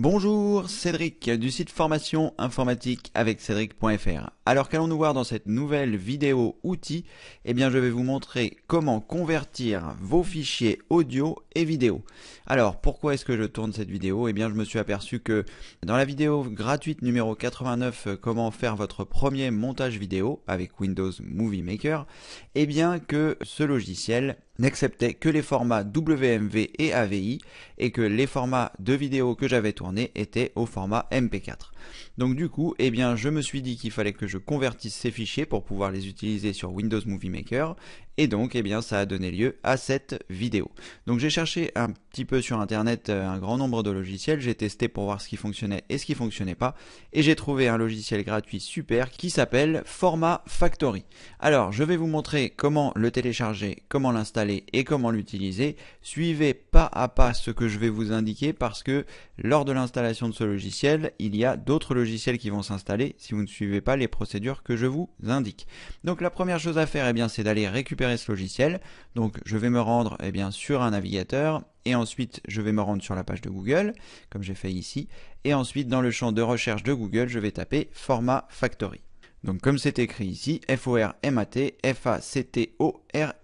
Bonjour, Cédric du site formation informatique avec cédric.fr. Alors qu'allons-nous voir dans cette nouvelle vidéo outil? Eh bien je vais vous montrer comment convertir vos fichiers audio et vidéo. Alors pourquoi est-ce que je tourne cette vidéo? Eh bien je me suis aperçu que dans la vidéo gratuite numéro 89 euh, comment faire votre premier montage vidéo avec Windows Movie Maker, eh bien que ce logiciel n'acceptait que les formats WMV et AVI et que les formats de vidéo que j'avais tournés étaient au format MP4. Donc du coup, eh bien, je me suis dit qu'il fallait que je convertisse ces fichiers pour pouvoir les utiliser sur Windows Movie Maker et donc, eh bien, ça a donné lieu à cette vidéo. Donc j'ai cherché un petit peu sur internet euh, un grand nombre de logiciels, j'ai testé pour voir ce qui fonctionnait et ce qui fonctionnait pas et j'ai trouvé un logiciel gratuit super qui s'appelle Format Factory. Alors, je vais vous montrer comment le télécharger, comment l'installer et comment l'utiliser. Suivez pas à pas ce que je vais vous indiquer parce que lors de l'installation de ce logiciel, il y a d'autres logiciels qui vont s'installer si vous ne suivez pas les procédures que je vous indique. Donc la première chose à faire, eh bien, c'est d'aller récupérer logiciel. Donc je vais me rendre eh bien, sur un navigateur et ensuite je vais me rendre sur la page de Google, comme j'ai fait ici. Et ensuite dans le champ de recherche de Google, je vais taper Format Factory. Donc comme c'est écrit ici, F-O-R-M-A-T, F-A-C-T-O-R-Y.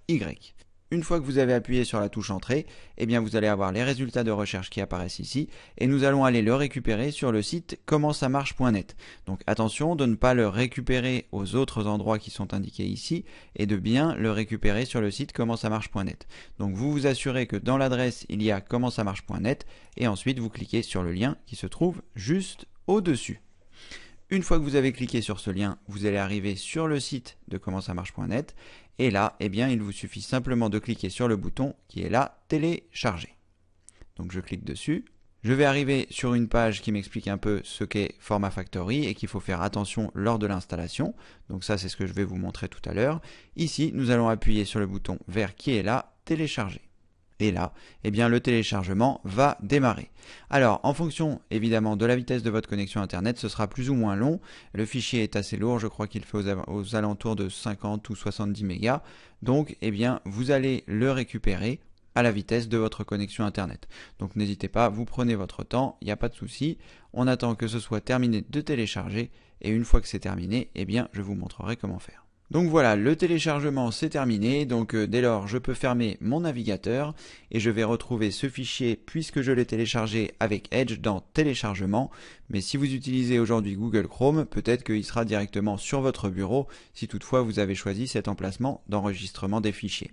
Une fois que vous avez appuyé sur la touche Entrée, eh bien vous allez avoir les résultats de recherche qui apparaissent ici et nous allons aller le récupérer sur le site commentsamarche.net. Donc attention de ne pas le récupérer aux autres endroits qui sont indiqués ici et de bien le récupérer sur le site commentsamarche.net. Donc vous vous assurez que dans l'adresse il y a commentsamarche.net et ensuite vous cliquez sur le lien qui se trouve juste au-dessus. Une fois que vous avez cliqué sur ce lien, vous allez arriver sur le site de commentsamarche.net et là, eh bien, il vous suffit simplement de cliquer sur le bouton qui est là, télécharger. Donc je clique dessus. Je vais arriver sur une page qui m'explique un peu ce qu'est Format Factory et qu'il faut faire attention lors de l'installation. Donc ça, c'est ce que je vais vous montrer tout à l'heure. Ici, nous allons appuyer sur le bouton vert qui est là, télécharger. Et là, eh bien, le téléchargement va démarrer. Alors, en fonction évidemment de la vitesse de votre connexion Internet, ce sera plus ou moins long. Le fichier est assez lourd, je crois qu'il fait aux, alentours de 50 ou 70 mégas. Donc, eh bien, vous allez le récupérer à la vitesse de votre connexion Internet. Donc, n'hésitez pas, vous prenez votre temps, il n'y a pas de souci. On attend que ce soit terminé de télécharger. Et une fois que c'est terminé, eh bien, je vous montrerai comment faire. Donc voilà, le téléchargement c'est terminé, donc euh, dès lors je peux fermer mon navigateur et je vais retrouver ce fichier puisque je l'ai téléchargé avec Edge dans téléchargement, mais si vous utilisez aujourd'hui Google Chrome, peut-être qu'il sera directement sur votre bureau si toutefois vous avez choisi cet emplacement d'enregistrement des fichiers.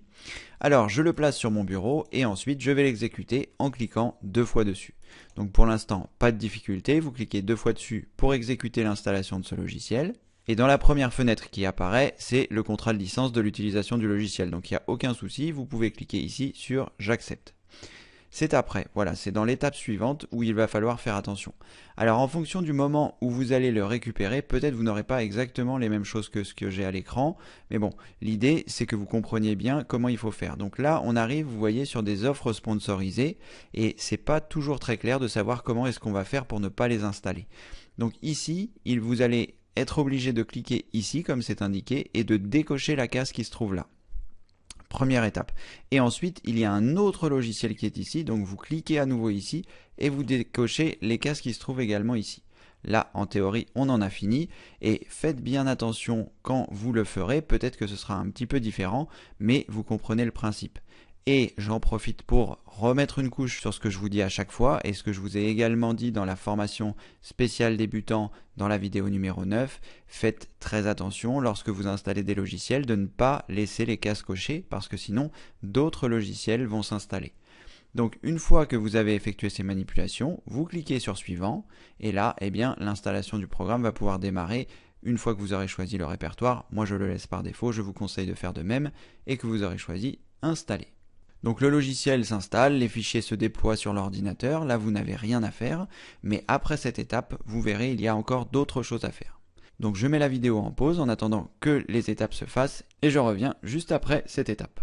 Alors je le place sur mon bureau et ensuite je vais l'exécuter en cliquant deux fois dessus. Donc pour l'instant, pas de difficulté, vous cliquez deux fois dessus pour exécuter l'installation de ce logiciel. Et dans la première fenêtre qui apparaît, c'est le contrat de licence de l'utilisation du logiciel. Donc il n'y a aucun souci, vous pouvez cliquer ici sur J'accepte. C'est après, voilà, c'est dans l'étape suivante où il va falloir faire attention. Alors en fonction du moment où vous allez le récupérer, peut-être vous n'aurez pas exactement les mêmes choses que ce que j'ai à l'écran, mais bon, l'idée c'est que vous compreniez bien comment il faut faire. Donc là, on arrive, vous voyez, sur des offres sponsorisées et c'est pas toujours très clair de savoir comment est-ce qu'on va faire pour ne pas les installer. Donc ici, il vous allez être obligé de cliquer ici comme c'est indiqué et de décocher la case qui se trouve là. Première étape. Et ensuite, il y a un autre logiciel qui est ici, donc vous cliquez à nouveau ici et vous décochez les cases qui se trouvent également ici. Là, en théorie, on en a fini et faites bien attention quand vous le ferez, peut-être que ce sera un petit peu différent, mais vous comprenez le principe. Et j'en profite pour remettre une couche sur ce que je vous dis à chaque fois et ce que je vous ai également dit dans la formation spéciale débutant dans la vidéo numéro 9. Faites très attention lorsque vous installez des logiciels de ne pas laisser les cases cochées parce que sinon d'autres logiciels vont s'installer. Donc une fois que vous avez effectué ces manipulations, vous cliquez sur suivant et là, eh bien, l'installation du programme va pouvoir démarrer une fois que vous aurez choisi le répertoire. Moi, je le laisse par défaut, je vous conseille de faire de même et que vous aurez choisi installer. Donc le logiciel s'installe, les fichiers se déploient sur l'ordinateur, là vous n'avez rien à faire, mais après cette étape, vous verrez, il y a encore d'autres choses à faire. Donc je mets la vidéo en pause en attendant que les étapes se fassent et je reviens juste après cette étape.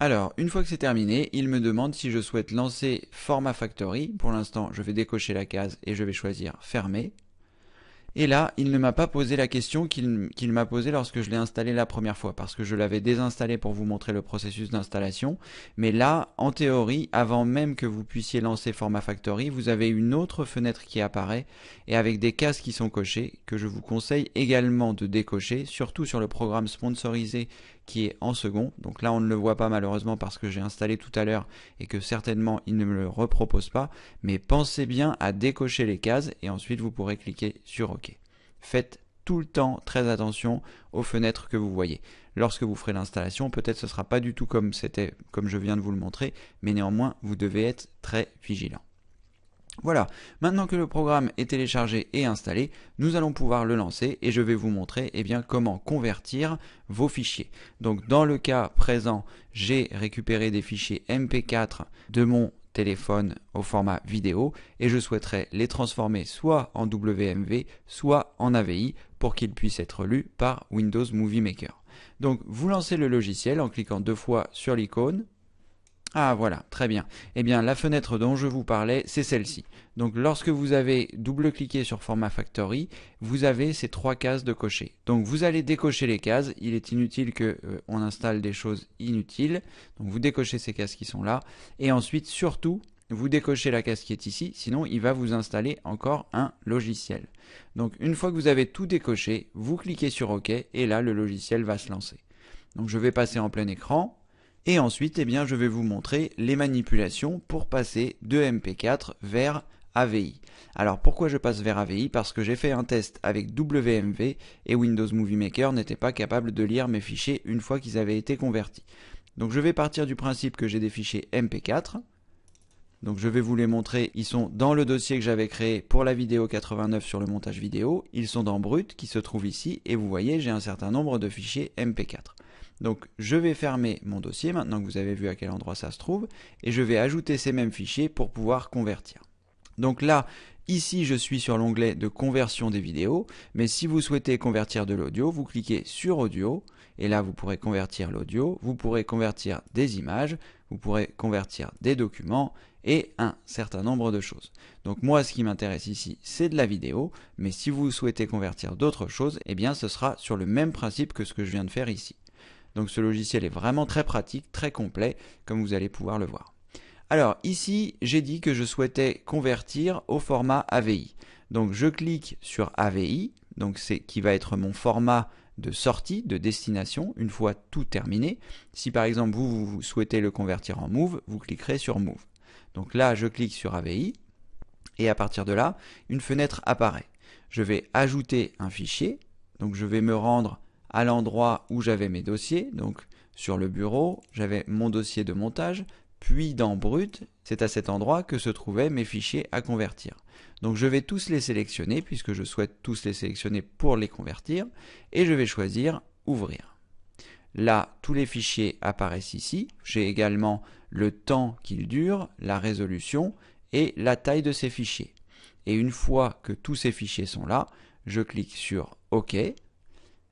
Alors, une fois que c'est terminé, il me demande si je souhaite lancer Format Factory. Pour l'instant, je vais décocher la case et je vais choisir Fermer. Et là, il ne m'a pas posé la question qu'il m'a posée lorsque je l'ai installé la première fois, parce que je l'avais désinstallé pour vous montrer le processus d'installation. Mais là, en théorie, avant même que vous puissiez lancer Format Factory, vous avez une autre fenêtre qui apparaît, et avec des cases qui sont cochées, que je vous conseille également de décocher, surtout sur le programme sponsorisé qui est en second. Donc là, on ne le voit pas malheureusement parce que j'ai installé tout à l'heure et que certainement il ne me le repropose pas. Mais pensez bien à décocher les cases et ensuite vous pourrez cliquer sur OK. Faites tout le temps très attention aux fenêtres que vous voyez. Lorsque vous ferez l'installation, peut-être ce ne sera pas du tout comme je viens de vous le montrer, mais néanmoins, vous devez être très vigilant. Voilà, maintenant que le programme est téléchargé et installé, nous allons pouvoir le lancer et je vais vous montrer eh bien, comment convertir vos fichiers. Donc dans le cas présent, j'ai récupéré des fichiers MP4 de mon téléphone au format vidéo et je souhaiterais les transformer soit en WMV, soit en AVI pour qu'ils puissent être lus par Windows Movie Maker. Donc vous lancez le logiciel en cliquant deux fois sur l'icône, ah voilà, très bien. Eh bien, la fenêtre dont je vous parlais, c'est celle-ci. Donc lorsque vous avez double-cliqué sur Format Factory, vous avez ces trois cases de cocher. Donc vous allez décocher les cases, il est inutile que euh, installe des choses inutiles. Donc vous décochez ces cases qui sont là et ensuite surtout vous décochez la case qui est ici, sinon il va vous installer encore un logiciel. Donc une fois que vous avez tout décoché, vous cliquez sur OK et là le logiciel va se lancer. Donc je vais passer en plein écran. Et ensuite, eh bien, je vais vous montrer les manipulations pour passer de MP4 vers AVI. Alors pourquoi je passe vers AVI Parce que j'ai fait un test avec WMV et Windows Movie Maker n'était pas capable de lire mes fichiers une fois qu'ils avaient été convertis. Donc je vais partir du principe que j'ai des fichiers MP4. Donc je vais vous les montrer, ils sont dans le dossier que j'avais créé pour la vidéo 89 sur le montage vidéo, ils sont dans Brut qui se trouve ici. Et vous voyez j'ai un certain nombre de fichiers MP4. Donc je vais fermer mon dossier maintenant que vous avez vu à quel endroit ça se trouve. Et je vais ajouter ces mêmes fichiers pour pouvoir convertir. Donc là, ici je suis sur l'onglet de conversion des vidéos, mais si vous souhaitez convertir de l'audio, vous cliquez sur audio. Et là vous pourrez convertir l'audio, vous pourrez convertir des images, vous pourrez convertir des documents et un certain nombre de choses. Donc moi ce qui m'intéresse ici c'est de la vidéo, mais si vous souhaitez convertir d'autres choses, eh bien ce sera sur le même principe que ce que je viens de faire ici. Donc ce logiciel est vraiment très pratique, très complet, comme vous allez pouvoir le voir. Alors ici, j'ai dit que je souhaitais convertir au format AVI. Donc je clique sur AVI, donc c'est qui va être mon format de sortie, de destination, une fois tout terminé. Si par exemple vous, souhaitez le convertir en Move, vous cliquerez sur Move. Donc là, je clique sur AVI, et à partir de là, une fenêtre apparaît. Je vais ajouter un fichier, donc je vais me rendre à l'endroit où j'avais mes dossiers, donc sur le bureau, j'avais mon dossier de montage, puis dans Brut, c'est à cet endroit que se trouvaient mes fichiers à convertir. Donc je vais tous les sélectionner, puisque je souhaite tous les sélectionner pour les convertir, et je vais choisir Ouvrir. Là, tous les fichiers apparaissent ici. J'ai également le temps qu'ils durent, la résolution et la taille de ces fichiers. Et une fois que tous ces fichiers sont là, je clique sur OK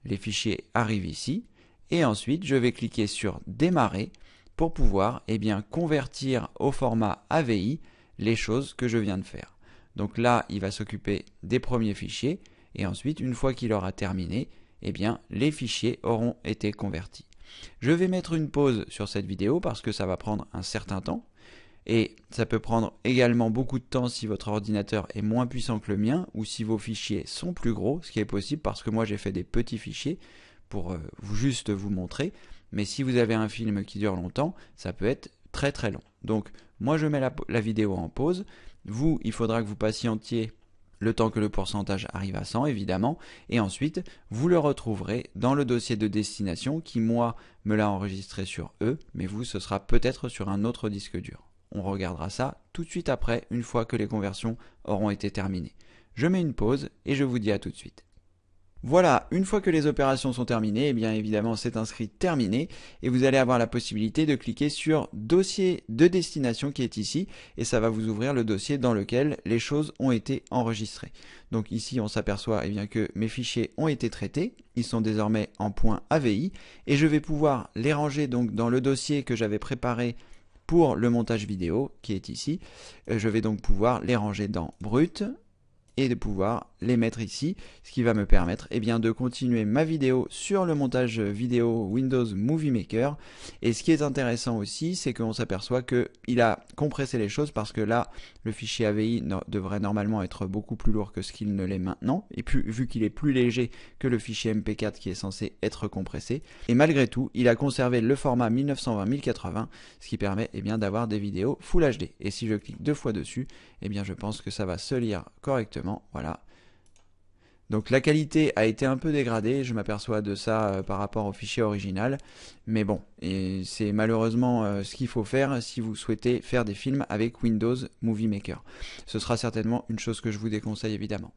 les fichiers arrivent ici et ensuite je vais cliquer sur démarrer pour pouvoir eh bien, convertir au format AVI les choses que je viens de faire. Donc là, il va s'occuper des premiers fichiers et ensuite, une fois qu'il aura terminé, eh bien, les fichiers auront été convertis. Je vais mettre une pause sur cette vidéo parce que ça va prendre un certain temps. Et ça peut prendre également beaucoup de temps si votre ordinateur est moins puissant que le mien ou si vos fichiers sont plus gros, ce qui est possible parce que moi j'ai fait des petits fichiers pour euh, juste vous montrer. Mais si vous avez un film qui dure longtemps, ça peut être très très long. Donc moi je mets la, la vidéo en pause. Vous, il faudra que vous patientiez le temps que le pourcentage arrive à 100 évidemment, et ensuite vous le retrouverez dans le dossier de destination qui moi me l'a enregistré sur E, mais vous ce sera peut-être sur un autre disque dur. On regardera ça tout de suite après, une fois que les conversions auront été terminées. Je mets une pause et je vous dis à tout de suite. Voilà, une fois que les opérations sont terminées, eh bien évidemment c'est inscrit terminé et vous allez avoir la possibilité de cliquer sur dossier de destination qui est ici et ça va vous ouvrir le dossier dans lequel les choses ont été enregistrées. Donc ici on s'aperçoit eh bien que mes fichiers ont été traités, ils sont désormais en point AVI et je vais pouvoir les ranger donc dans le dossier que j'avais préparé pour le montage vidéo qui est ici. Euh, je vais donc pouvoir les ranger dans Brut, et de pouvoir les mettre ici, ce qui va me permettre eh bien, de continuer ma vidéo sur le montage vidéo Windows Movie Maker. Et ce qui est intéressant aussi, c'est qu'on s'aperçoit qu'il a compressé les choses parce que là, le fichier AVI devrait normalement être beaucoup plus lourd que ce qu'il ne l'est maintenant, et puis, vu qu'il est plus léger que le fichier MP4 qui est censé être compressé. Et malgré tout, il a conservé le format 1920-1080, ce qui permet eh d'avoir des vidéos Full HD. Et si je clique deux fois dessus, eh bien, je pense que ça va se lire correctement. Voilà. Donc la qualité a été un peu dégradée, je m'aperçois de ça euh, par rapport au fichier original, mais bon, et c'est malheureusement euh, ce qu'il faut faire si vous souhaitez faire des films avec Windows Movie Maker. Ce sera certainement une chose que je vous déconseille évidemment.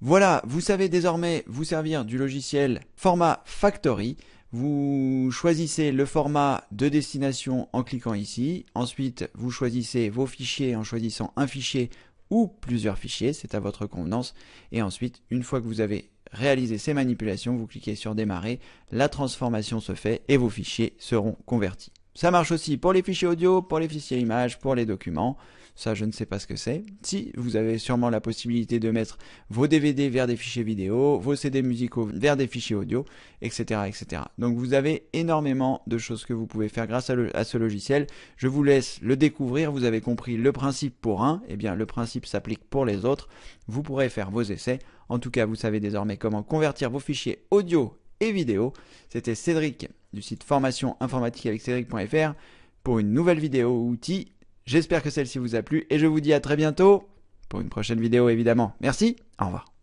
Voilà, vous savez désormais vous servir du logiciel format Factory. Vous choisissez le format de destination en cliquant ici. Ensuite, vous choisissez vos fichiers en choisissant un fichier ou plusieurs fichiers, c'est à votre convenance. Et ensuite, une fois que vous avez réalisé ces manipulations, vous cliquez sur démarrer, la transformation se fait et vos fichiers seront convertis. Ça marche aussi pour les fichiers audio, pour les fichiers images, pour les documents. Ça, je ne sais pas ce que c'est. Si, vous avez sûrement la possibilité de mettre vos DVD vers des fichiers vidéo, vos CD musicaux vers des fichiers audio, etc., etc. Donc, vous avez énormément de choses que vous pouvez faire grâce à, ce logiciel. Je vous laisse le découvrir. Vous avez compris le principe pour un. Eh bien, le principe s'applique pour les autres. Vous pourrez faire vos essais. En tout cas, vous savez désormais comment convertir vos fichiers audio et vidéo. C'était Cédric du site formation informatique avec cédric.fr pour une nouvelle vidéo outil. J'espère que celle-ci vous a plu et je vous dis à très bientôt pour une prochaine vidéo évidemment. Merci, au revoir.